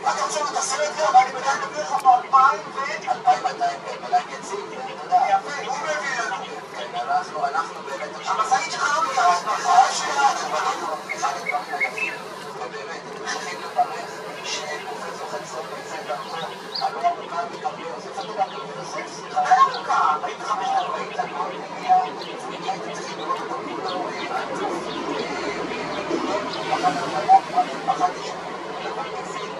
אתה לי רוצה את הסרט גם? אני בינתיים מביא לך פה אלפיים ו... אלפיים מאתיים, כן, בלייק יציב, אתה יודע. המשאית שלך לא מגיעה, המשאית שלנו, אחד הדברים ובאמת, צריכים לברך שפרופסור חצון יוצא דרכו, הלא המוכר מקבל, עושה קצת דבר כזה, סליחה, היה מוכר, 45 40 דקות, הייתם צריכים לראות אותו כולו, אחת הדברים, פחדתי כנראה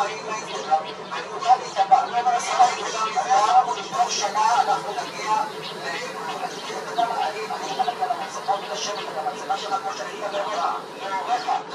אני מוכן להתאבד אני אומר לך באינסטגרם ידענו שתוך שנה אנחנו נגיע אני מחלק על המצלמה ולשבת על המצלמה שלך כמו שאני מדבר לך